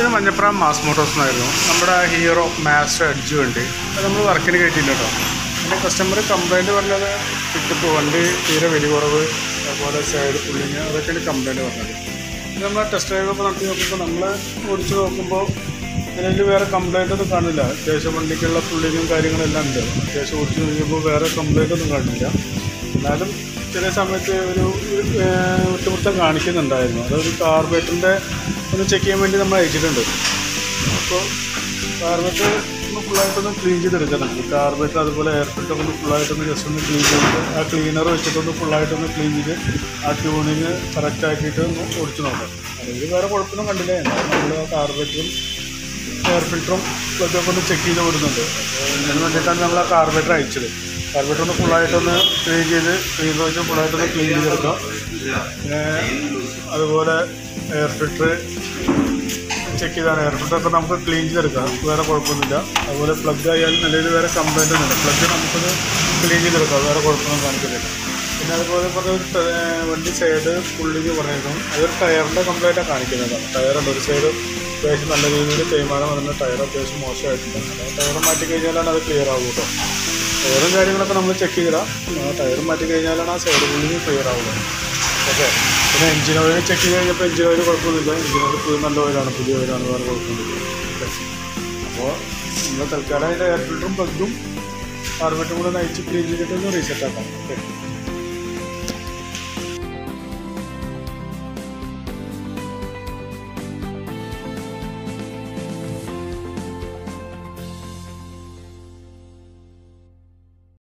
ഇത് Manjapra mass Motors എന്നായിരുന്നു നമ്മുടെ ഹീറോ മാസ്റ്റർ എഡ്ജ് വണ്ടി. അത് നമ്മൾ വർക്കിന് കയറ്റിയില്ല കേട്ടോ. പിന്നെ കസ്റ്റമർ കംപ്ലൈന്റ് പറഞ്ഞത് പിക്കപ്പ് വണ്ടി തീരെ വലിയ കുറവ് അതുപോലെ സൈഡ് പുള്ളിങ് അതൊക്കെയാണ് കംപ്ലൈന്റ് പറഞ്ഞത്. ഇത് നമ്മൾ ടെസ്റ്റ് ഡ്രൈവ് ഒക്കെ നടത്തി നോക്കുമ്പോൾ നമ്മൾ ഓടിച്ച് നോക്കുമ്പോൾ അതിൽ വേറെ കംപ്ലൈന്റ് ഒന്നും കാണില്ല. അത്യാവശ്യം വണ്ടിക്കുള്ള പുള്ളിങ്ങും കാര്യങ്ങളെല്ലാം ഉണ്ട്. അത്യാവശ്യം ഓടിച്ച് നോക്കുമ്പോൾ വേറെ കംപ്ലൈന്റ് ഒന്നും കാണില്ല. എന്നാലും ചില സമയത്ത് ഒരു ഒട്ടുമുട്ടം കാണിക്കുന്നുണ്ടായിരുന്നു. അതൊരു കാർബേറ്ററിന്റെ ഒന്ന് ചെക്ക് ചെയ്യാൻ വേണ്ടി നമ്മൾ അയച്ചിട്ടുണ്ട്. അപ്പോൾ കാർബേറ്റർ ഒന്ന് ഫുള്ളായിട്ടൊന്ന് ക്ലീൻ ചെയ്തെടുക്കണം. കാർബേറ്റർ അതുപോലെ എയർ ഫിൽറ്റർ ഒന്ന് ഫുള്ളായിട്ടൊന്ന് ജസ്റ്റ് ഒന്ന് ക്ലീൻ ചെയ്തിട്ട് ആ ക്ലീനർ വെച്ചിട്ടൊന്ന് ഫുള്ളായിട്ടൊന്ന് ക്ലീൻ ചെയ്ത് ആ ട്യൂണിങ് കറക്റ്റ് ആക്കിയിട്ട് ഒന്ന് ഓടിച്ചു നോക്കാം. അല്ലെങ്കിൽ വേറെ കുഴപ്പമൊന്നും കണ്ടില്ല. നമ്മൾ ആ കാർബേറ്ററും എയർ ഫിൽറ്ററും ഒക്കെ ഒന്ന് ചെക്ക് ചെയ്ത് വിടുന്നുണ്ട് ഇതിന് വേണ്ടിയിട്ടാണ് നമ്മൾ ആ കാർബേറ്റർ അയച്ചത്. കാർബേറ്റർ ഒന്ന് ഫുള്ളായിട്ടൊന്ന് ക്ലീൻ ചെയ്ത് ക്ലീൻ വെച്ച് ഫുള്ളായിട്ടൊന്ന് ക്ലീൻ ചെയ്തെടുക്കാം. പിന്നെ അതുപോലെ എയർ ഫിൽറ്റർ ചെക്ക് ചെയ്താണ്. എയർ ഫിൽറ്ററൊക്കെ നമുക്ക് ക്ലീൻ ചെയ്തെടുക്കാം. വേറെ കുഴപ്പമൊന്നുമില്ല. അതുപോലെ പ്ലഗ് ആയാലും നിലവിൽ വേറെ കംപ്ലൈന്റ് ഒന്നുമില്ല. പ്ലഗ് നമുക്കത് ക്ലീൻ ചെയ്തെടുക്കാം. വേറെ കുഴപ്പമൊന്നും കാണിക്കുന്നില്ല പിന്നെ അതുപോലെ പറഞ്ഞ വണ്ടി സൈഡ് പുള്ളിക്ക് പറഞ്ഞിരുന്നു. അതൊരു ടയറിന്റെ കംപ്ലൈന്റാണ് കാണിക്കുന്നതാണ് ടയറുണ്ട് ഒരു സൈഡ് അത്യാവശ്യം നല്ല രീതിയിൽ തേയ്മാനം അതിന്റെ ടയർ അത്യാവശ്യം മോശമായിട്ടുണ്ട്. ടയർ മാറ്റി കഴിഞ്ഞാലാണ് അത് ക്ലിയർ ആവുക കേട്ടോ. ടയറും കാര്യങ്ങളൊക്കെ നമ്മൾ ചെക്ക് ചെയ്തിടാം. ടയർ മാറ്റി കഴിഞ്ഞാലാണ് ആ സൈഡ് പുള്ളിങ് ക്ലിയർ ആവുക. ഓക്കെ പിന്നെ എഞ്ചിൻ ഓയിൽ ചെക്ക് ചെയ്ത് കഴിഞ്ഞപ്പോൾ എഞ്ചിൻ ഓയിൽ കുഴപ്പമൊന്നുമില്ല. എഞ്ചിൻ ഓയിൽ പുതിയ നല്ല ഓയിലാണ് പുതിയ ഓയിലാണ് വേറെ കുഴപ്പമൊന്നുമില്ല. അപ്പോൾ നിങ്ങൾ തൽക്കാലം അതിന്റെ എയർ ഫിൽറ്ററും പ്ലഗും കാർബറ്റും കൂടെ നയിച്ച് ക്ലീൻ ചെയ്തിട്ടൊന്ന് റീസെറ്റ് ആക്കാം. ഓക്കെ